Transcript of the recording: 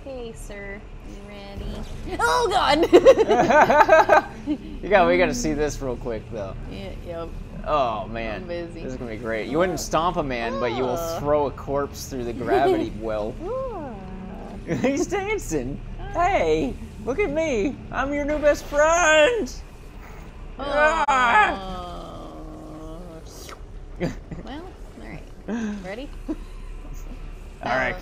Okay, sir. You ready? Oh God! you got. We got to see this real quick though. yeah, yep. Oh man, this is gonna be great. You wouldn't stomp a man, but you will ah. throw a corpse through the gravity well. Oh. He's dancing. Hey, look at me. I'm your new best friend. Ah. Oh. Well, all right. Ready? All right.